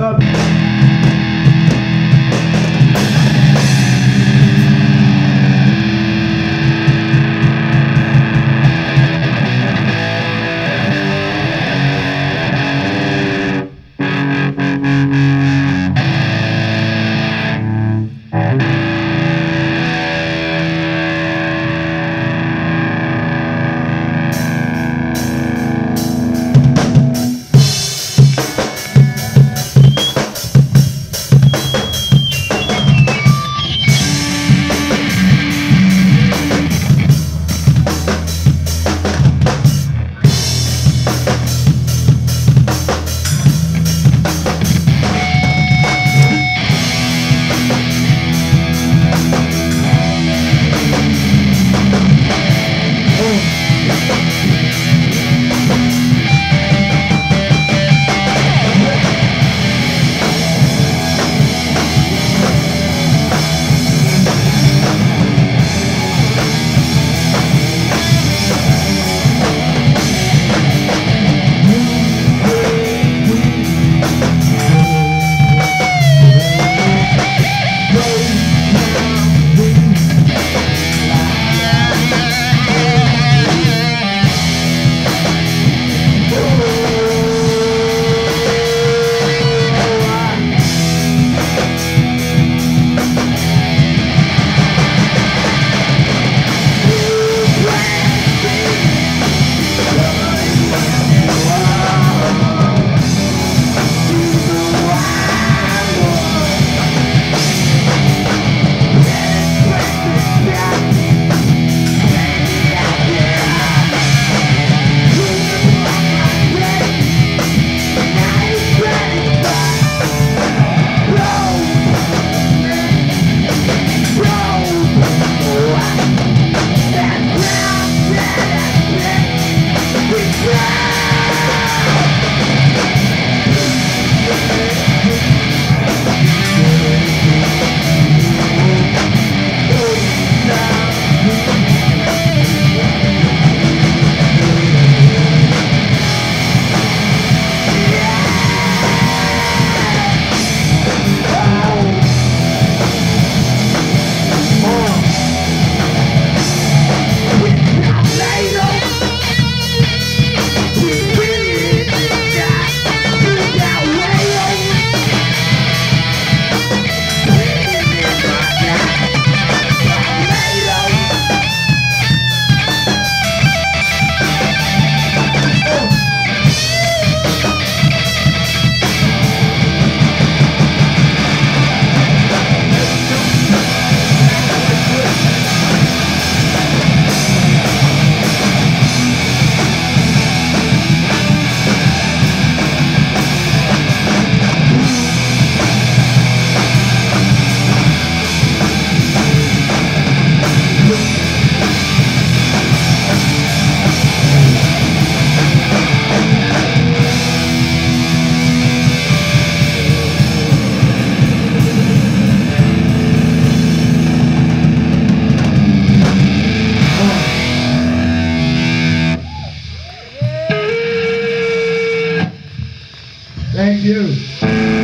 up. Thank you.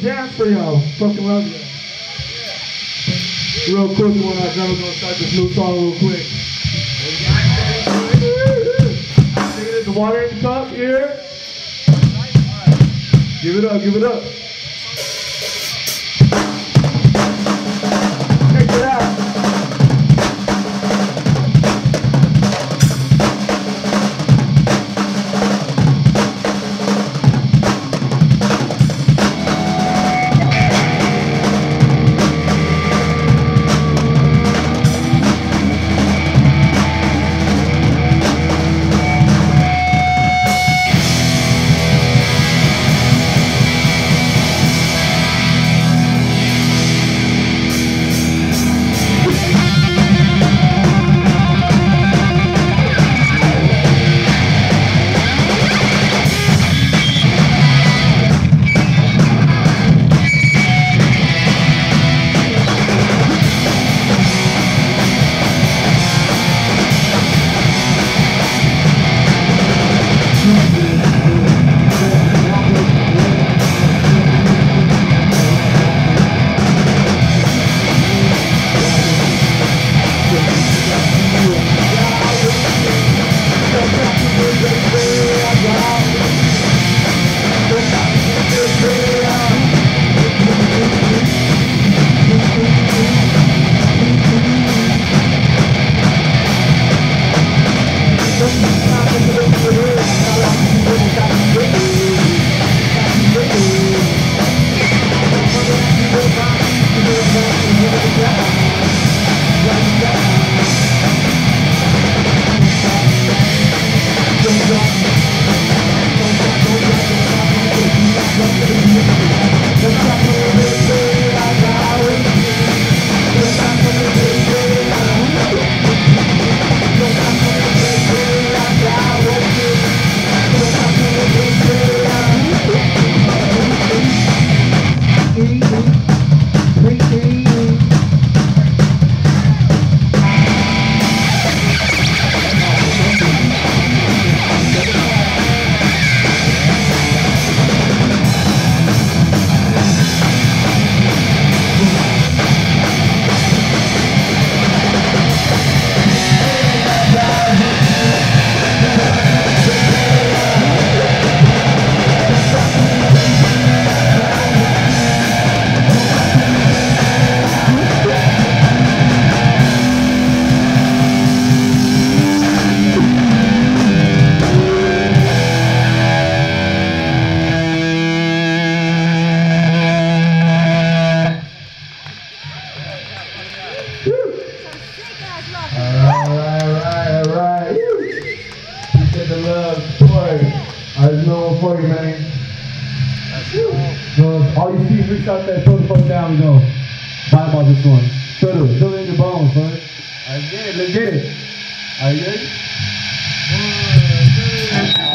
Jams for y'all. Fucking love you. real quick. When I go, we're gonna start this new song real quick. The water in the cup here. Give it up, give it up. Check it out. Vibe about this one. Feel it, feel it in your bones, son. Get it, let's get it. Are you ready? One, two.